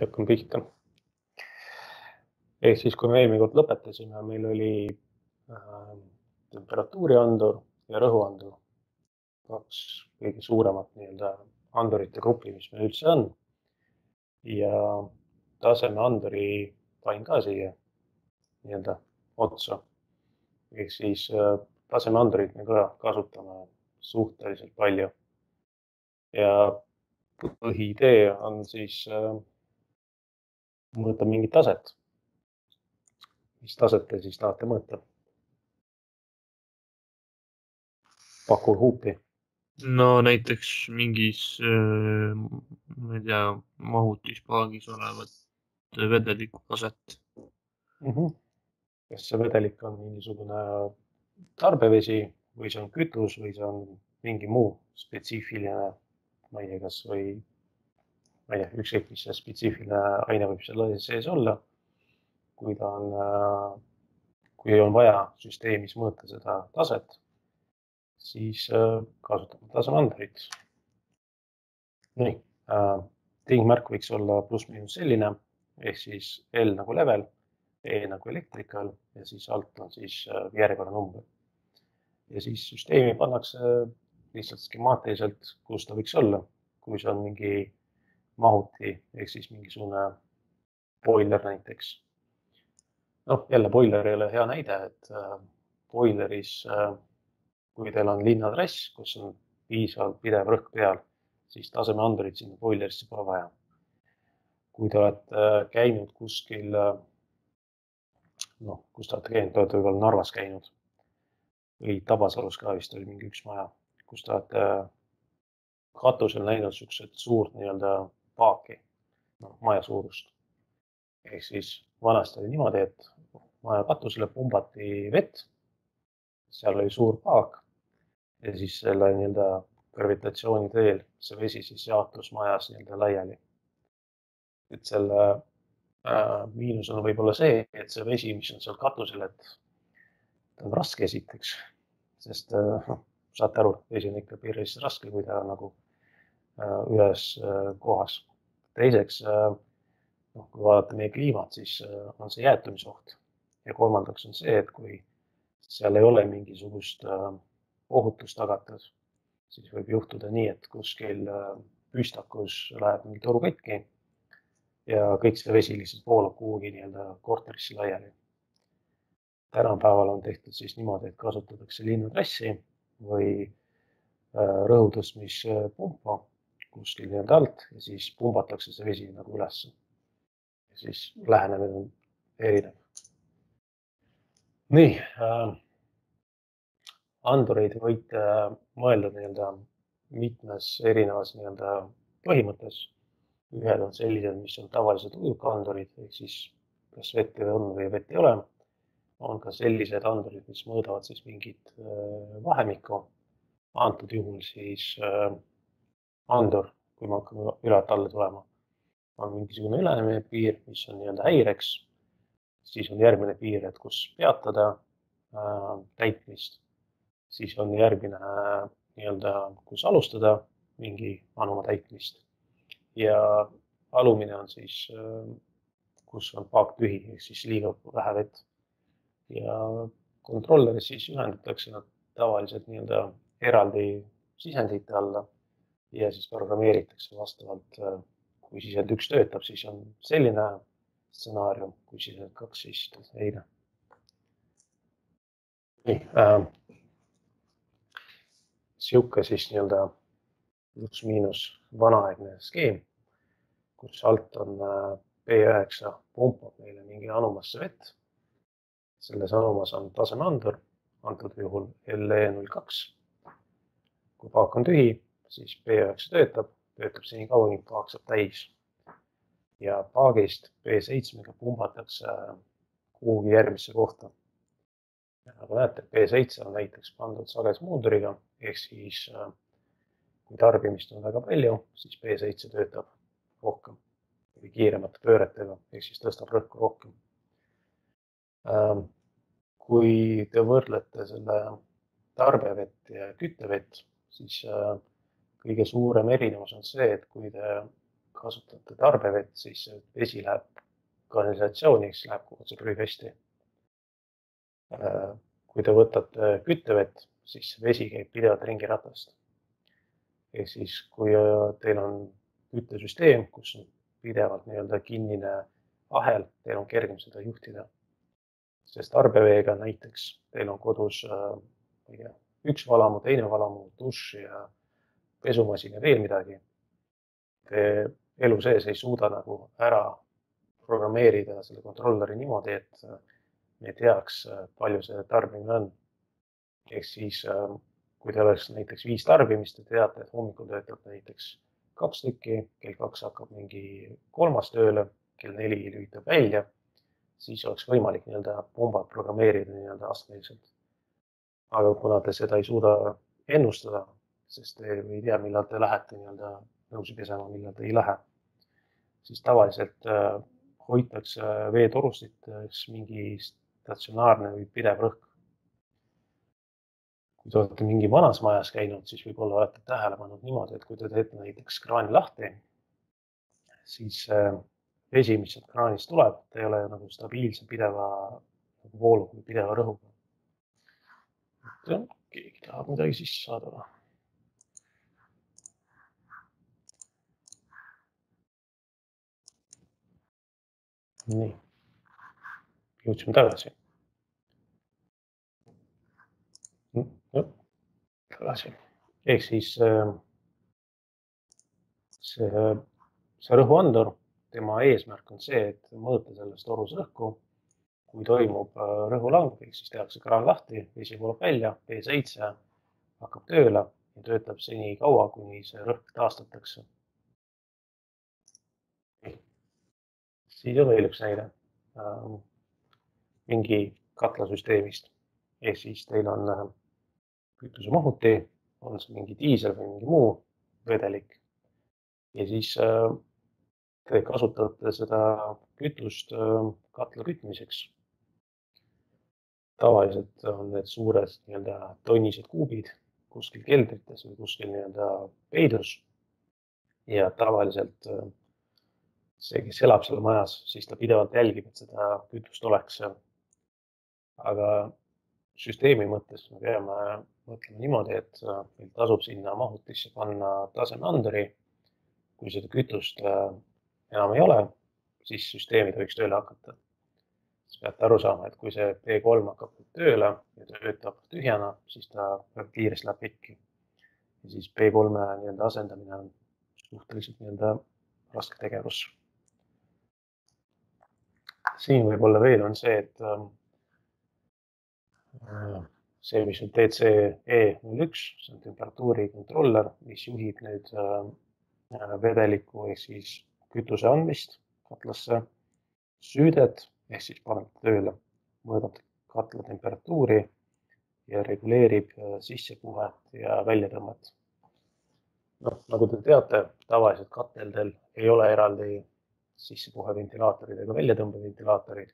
hästi, hakkan pihta. ehk siis, kui me eelmine kord lõpetasime, meil oli äh, temperatuuriandur ja rõhuandur, kaks kõige suuremat nii-öelda andurite gruppi, mis meil üldse on. ja tasemeanduri panin ka siia nii-öelda otsa. ehk siis äh, tasemeandurit me ka kasutame suhteliselt palju. ja põhiidee on siis äh, mõõta mingit taset. mis taset te siis tahate mõõta? paku huupi. no näiteks mingis, äh, ma ei tea, mahutispaagis olevat vedeliku taset mm. -hmm. kas see vedelik on mingisugune tarbevesi või see on kütus või see on mingi muu spetsiifiline, ma ei tea, kas või ma ei tea, ükskõik, mis see spetsiifiline aine võib seal sees olla. kui ta on, äh, kui on vaja süsteemis mõõta seda taset, siis äh, kasutame tasemeandurit. nii, äh, tingmärk võiks olla pluss-miinus selline ehk siis L nagu level, E nagu elektrikal ja siis alt on siis järjekorranumber. ja siis süsteemi pannakse lihtsalt skemaatiliselt, kus ta võiks olla, kui see on mingi mahuti ehk siis mingisugune boiler näiteks. noh, jälle boiler ei ole hea näide, et äh, boileris äh,, kui teil on linnatrass, kus on piisavalt pidev rõhk peal, siis tasemeandurit sinna boilerisse pole vaja. kui te olete äh, käinud kuskil noh, kus te olete käinud, te olete võib-olla Narvas käinud või Tabasalus ka vist oli mingi üks maja, kus te olete katusel näinud siukseid suurt nii-öelda paaki, noh, maja suurust. ehk siis vanasti oli niimoodi, et maja katusele pumbati vett. seal oli suur paak ja siis selle nii-öelda gravitatsiooni teel see vesi siis jaotus majas nii-öelda laiali. et selle äh, miinus on võib-olla see, et see vesi, mis on seal katusel, et ta on raske esiteks, sest äh, noh, saate aru, vesi on ikka piiris raske, kui ta nagu äh, ühes äh, kohas teiseks, äh, noh, kui vaadata meie kliimat, siis äh, on see jäätumisoht ja kolmandaks on see, et kui seal ei ole mingisugust äh, ohutust tagatud, siis võib juhtuda nii, et kuskil püstakus läheb mingi toru katki ja kõik see vesi lihtsalt voolab kuhugi nii-öelda korterisse laiali. tänapäeval on tehtud siis niimoodi, et kasutatakse linnatrassi või rõhutõstmispumpa kuskil nii-öelda alt ja siis pumbatakse see vesi nagu ülesse. siis lähenemine on erinev. nii äh,. andureid võite äh, mõelda nii-öelda mitmes erinevas nii-öelda põhimõttes. ühed on sellised, mis on tavalised ujukandurid ehk siis kas vett on või vett ei ole. on ka sellised andurid, mis mõõdavad siis mingit äh, vahemikku. antud juhul siis äh, andur, kui me hakkame ülalt alla tulema, on mingisugune ülemine piir, mis on nii-öelda häireks. siis on järgmine piir, et kus peatada äh, täitmist. siis on järgmine äh, nii-öelda, kus alustada mingi anuma täitmist. ja alumine on siis äh,, kus on paak tühi ehk siis liiga vähe vett. ja kontrolleris siis ühendatakse nad tavaliselt nii-öelda eraldi sisendite alla ja siis programmeeritakse vastavalt, äh, kui sisend üks töötab, siis on selline stsenaarium, kui sisend kaks, siis teine. nii äh,. sihuke siis nii-öelda pluss-miinus vanaaegne skeem, kus alt on B9 äh, pumpab meile mingi anumasse vett. selles anumas on tasemeandur, antud juhul LE02. kui paak on tühi siis B9 töötab, töötab senikaua, kuni paak saab täis. ja paagist B7-ga pumbatakse kuhugi järgmisse kohta. nagu näete, B7 on näiteks pandud sagedusmuunduriga ehk siis äh, kui tarbimist on väga palju, siis B7 töötab rohkem või kiiremate pööretega ehk siis tõstab rõhku rohkem. Ähm, kui te võrdlete selle tarbevett ja küttevett, siis äh, kõige suurem erinevus on see, et kui te kasutate tarbevett, siis vesi läheb kanalisatsiooni, siis läheb otse prügikasti. kui te võtate küttevett, siis vesi käib pidevalt ringiratast. ehk siis, kui teil on küttesüsteem, kus on pidevalt nii-öelda kinnine ahel, teil on kergem seda juhtida. sest tarbeveega näiteks teil on kodus, ma ei tea, üks valamu, teine valamu, dušš ja pesumasin ja veel midagi. Te elu sees ei suuda nagu ära programmeerida selle kontrolleri niimoodi, et me teaks, palju see tarbimine on. ehk siis, kui teil oleks näiteks viis tarbimist, te teate, et hommikul töötab näiteks kaks tükki, kell kaks hakkab mingi kolmas tööle, kell neli lülitab välja, siis oleks võimalik nii-öelda pumbad programmeerida nii-öelda astmeliselt. aga kuna te seda ei suuda ennustada, sest te ei tea, millal te lähete nii-öelda nõusid pesema, millal te ei lähe, siis tavaliselt äh, hoitakse veetorustites mingi statsionaarne või pidev rõhk. Kui te olete mingi vanas majas käinud, siis võib-olla olete tähele pannud niimoodi, et kui te teete näiteks kraani lahti, siis äh, vesi, mis sealt kraanist tuleb, ei ole nagu stabiilse pideva nagu vooluga pideva rõhuga. keegi tahab midagi sisse saada nii, jõudsime tagasi tagasi. ehk siis see, see rõhuandur, tema eesmärk on see, et mõõta selles torus rõhku. kui toimub äh, rõhulang, ehk siis tehakse kraan lahti, vesi voolab välja, B7 hakkab tööle ja töötab seni kaua, kuni see rõhk taastatakse. Siis on veel üks näide ähm, mingi katlasüsteemist ehk siis teil on kütusemahuti, on see mingi diisel või mingi muu vedelik. ja siis äh, te kasutate seda kütust äh, katla kütmiseks. tavaliselt on need suured nii-öelda tonnised kuubid kuskil keldrites või kuskil nii-öelda peidus. ja tavaliselt äh, see, kes elab seal majas, siis ta pidevalt jälgib, et seda kütust oleks seal. aga süsteemi mõttes me peame mõtlema niimoodi, et meil tasub sinna mahutisse panna tasemeanduri. kui seda kütust äh, enam ei ole, siis süsteem ei tohiks tööle hakata. siis peate aru saama, et kui see B3 hakkab tööle ja töötab tühjana, siis ta väga kiiresti läheb pikki. ja siis B3-e nii-öelda asendamine on suhteliselt nii-öelda raske tegevus. Siin võib-olla veel on see, et ähm, see, mis on DCE01, see on temperatuuri kontroller, mis juhib nüüd äh, vedeliku ehk siis kütuse andmist katlasse, süüdet ehk siis paneb tööle, mõõdab katla temperatuuri ja reguleerib äh, sissepuhet ja väljatõmmet. noh, nagu te teate, tavaliselt kateldel ei ole eraldi sissepuheventilaatorid ega väljatõmbeventilaatorid.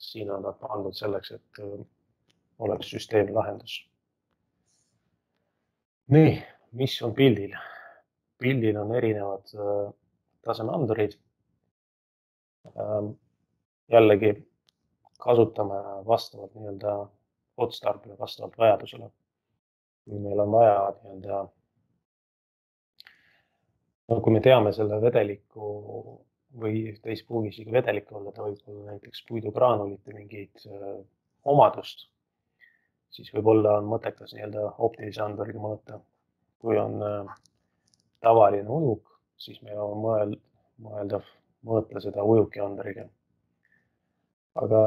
siin on nad pandud selleks, et äh, oleks süsteemi lahendus. nii, mis on pildil? pildil on erinevad äh, tasemeandurid. Ähm, jällegi kasutame vastavalt nii-öelda otstarbele, vastavalt vajadusele. kui meil on vaja nii-öelda, no kui me teame selle vedeliku või täispruugisiga vedelik olla, ta võib olla näiteks puidugraanulite mingit äh, omadust siis võib-olla on mõttekas nii-öelda optilise anduriga mõõta. kui on äh, tavaline ujuk, siis meil on mõeld-, mõeldav mõõta seda ujuki anduriga. aga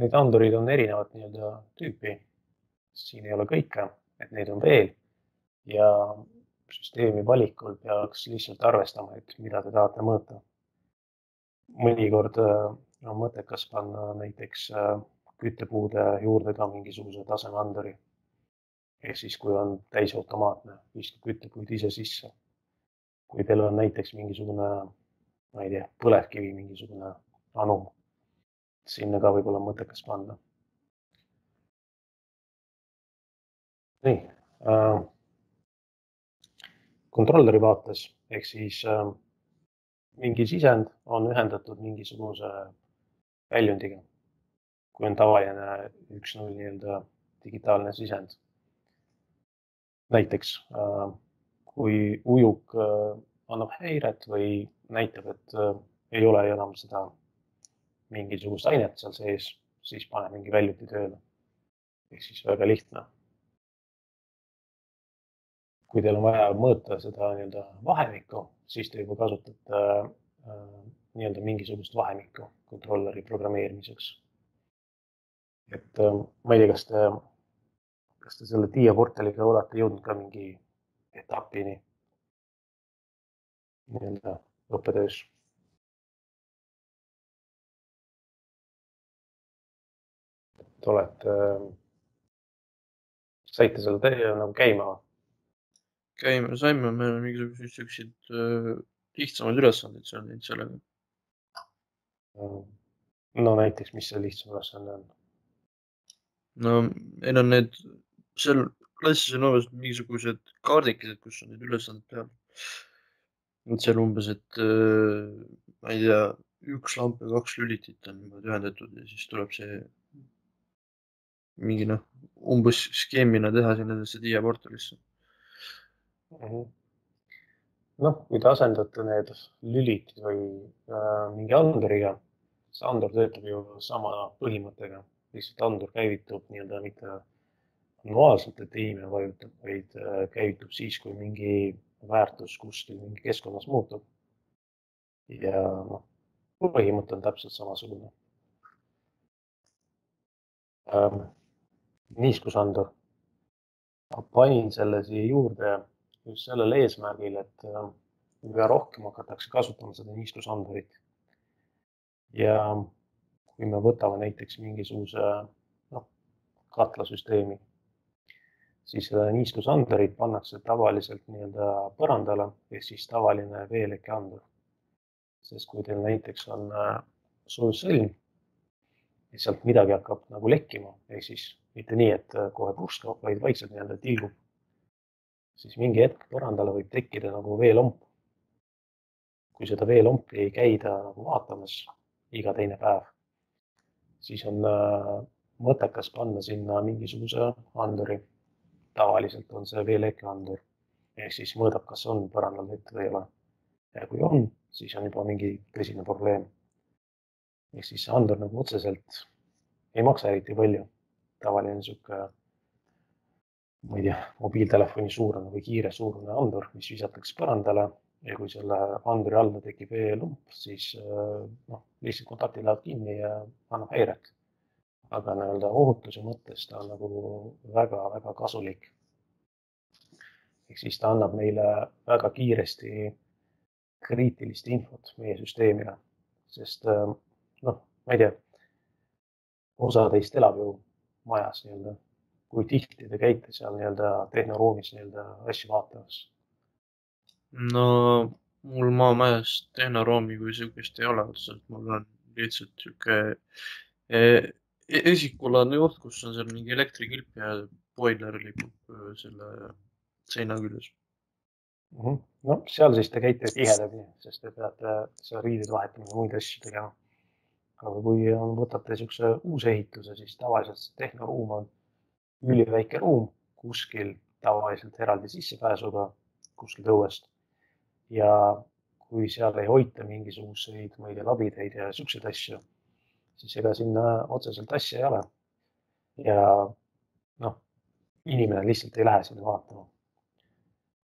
neid andureid on erinevat nii-öelda tüüpi. siin ei ole kõike, et neid on veel ja süsteemi valikul peaks lihtsalt arvestama, et mida te tahate mõõta. Mõnikord äh, on mõttekas panna näiteks äh, küttepuude juurde ka mingisuguse tasemeanduri. ehk siis, kui on täisautomaatne, viskab küttepuid ise sisse. kui teil on näiteks mingisugune, ma ei tea, põlevkivi mingisugune anum, sinna ka võib-olla mõttekas panna. nii äh,. kontrolleri vaates ehk siis äh, mingi sisend on ühendatud mingisuguse väljundiga. kui on tavaline üks-null nii-öelda digitaalne sisend. näiteks äh, kui ujug äh, annab häiret või näitab, et äh, ei ole enam seda mingisugust ainet seal sees, siis pane mingi väljuti tööle. ehk siis väga lihtne. Kui teil on vaja mõõta seda nii-öelda vahemikku, siis te juba kasutate äh, nii-öelda mingisugust vahemikku kontrolleri programmeerimiseks. et äh, ma ei tea, kas te, kas te selle Tiia portaliga olete jõudnud ka mingi etapini nii-öelda õppetöös et olete, saite selle nagu käima? Käima saime, me mingisuguseid siukseid äh, lihtsamaid ülesandeid seal teinud sellega. no näiteks, mis see lihtsam ülesanne on? no meil on need, seal klassis on olemas mingisugused kaardikesed, kus on need ülesanded peal. et seal umbes, et äh, ma ei tea, üks lamp ja kaks lülitit on niimoodi ühendatud ja siis tuleb see mingi noh, umbes skeemina teha sinna sellesse Dia portalisse -hmm.. Noh, kui te asendate need lülitid või äh, mingi anduriga, see andur töötab ju sama põhimõttega, lihtsalt andur käivitub nii-öelda mitte manuaalselt, et inimene vajutab, vaid äh, käivitub siis, kui mingi väärtus kuskil mingi keskkonnas muutub. ja noh, põhimõte on täpselt samasugune ähm, niiskusandur. ma panin selle siia juurde just sellel eesmärgil, et äh, üha rohkem hakatakse kasutama seda niiskusandurit. ja kui me võtame näiteks mingisuguse noh, katlasüsteemi, siis seda niiskusandurit pannakse tavaliselt nii-öelda põrandale ehk siis tavaline veelekeandur. sest kui teil näiteks on äh, soojussõlm ja sealt midagi hakkab nagu lekkima, ehk siis mitte nii, et äh, kohe purskab, vaid vaikselt nii-öelda tilgub. Siis mingi hetk põrandale võib tekkida nagu veelomp. kui seda veelompi ei käida nagu vaatamas iga teine päev, siis on äh, mõttekas panna sinna mingisuguse anduri. tavaliselt on see veelekeandur ehk siis mõõdab, kas on põrandal vett või ei ole. ja kui on, siis on juba mingi tõsine probleem. ehk siis see andur nagu otseselt ei maksa eriti palju tavaline niisugune, ma ei tea, mobiiltelefoni suurune või kiire suurune andur, mis visatakse põrandale ja kui selle anduri alla tekib veelump, siis noh, lihtsalt kontaktid lähevad kinni ja annab häiret. aga nii-öelda ohutuse mõttes ta on nagu väga-väga kasulik. ehk siis ta annab meile väga kiiresti kriitilist infot meie süsteemile, sest noh, ma ei tea, osa teist elab ju majas nii-öelda, kui tihti te käite seal nii-öelda tehnoruumis nii-öelda asju vaatamas? no mul maamajas tehnoruumi kui sihukest ei ole otseselt, mul on lihtsalt sihuke e, e esikulane koht, kus on seal mingi elektrikilp ja boiler liigub selle seina küljes mm. -hmm. no seal siis te käite tihedamini, sest te peate seal riideid vahetama ja muid asju tegema aga kui on, võtate niisuguse uusehituse, siis tavaliselt see tehnoruum on üliväike ruum kuskil tavaliselt eraldi sissepääsuga kuskilt õuest. ja kui seal ei hoita mingisuguseid, ma ei tea, labidaid ja siukseid asju, siis ega sinna otseselt asja ei ole. ja noh, inimene lihtsalt ei lähe sinna vaatama.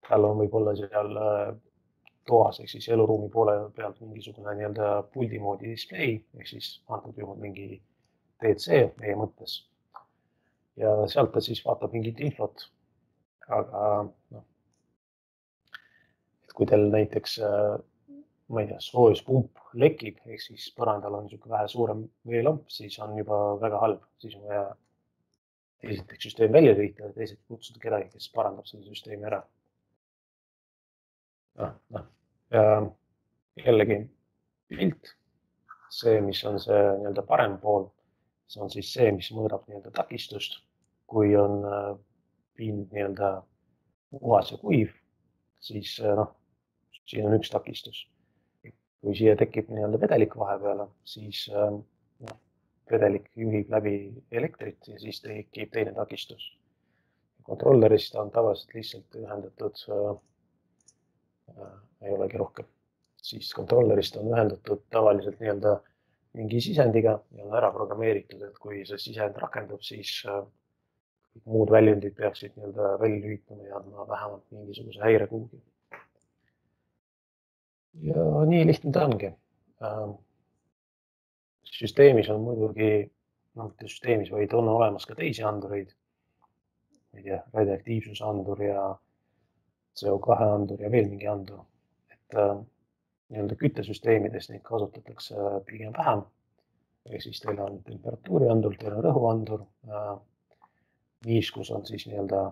tal on võib-olla seal toas ehk siis eluruumi poole pealt mingisugune nii-öelda puldi moodi display ehk siis antud juhul mingi DC meie mõttes. Ja sealt ta siis vaatab mingit infot. aga noh, et kui teil näiteks ma ei tea, soojuspump lekib, ehk siis põrandal on niisugune vähe suurem veelamp, siis on juba väga halb, siis on vaja esiteks süsteem välja lülitada, teiseks kutsuda kedagi, kes parandab selle süsteemi ära. Noh, noh. Jällegi pilt, see, mis on see nii-öelda parem pool, see on siis see, mis mõõdab nii-öelda takistust. kui on äh, pind nii-öelda puhas ja kuiv, siis äh, noh, siin on üks takistus. kui siia tekib nii-öelda vedelik vahepeale, siis noh, vedelik juhib läbi elektrit ja siis tekib teine takistus. kontrollerist on tavaliselt lihtsalt ühendatud äh,, ei olegi rohkem, siis kontrollerist on ühendatud tavaliselt nii-öelda mingi sisendiga ja ära programmeeritud, et kui see sisend rakendub, siis äh, muud väljundid peaksid nii-öelda välja lülitama ja andma vähemalt mingisuguse häire kuhugi. ja nii lihtne ta ongi äh, süsteemis on muidugi, noh, mitte süsteemis, vaid on olemas ka teisi andureid. ma ei tea, radioaktiivsuse andur ja CO2 andur ja veel mingi andur. et äh, nii-öelda küttesüsteemides neid kasutatakse pigem vähem. ehk siis teil on temperatuuri andur, teil on rõhuandur äh,. niiskus on siis nii-öelda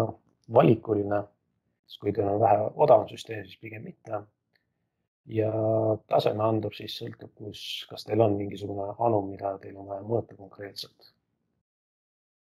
noh, valikuline, sest kui teil on vähe odavam süsteem, siis pigem mitte ja tasemeandur siis sõltub, kus, kas teil on mingisugune anum, mida teil on vaja mõõta konkreetselt.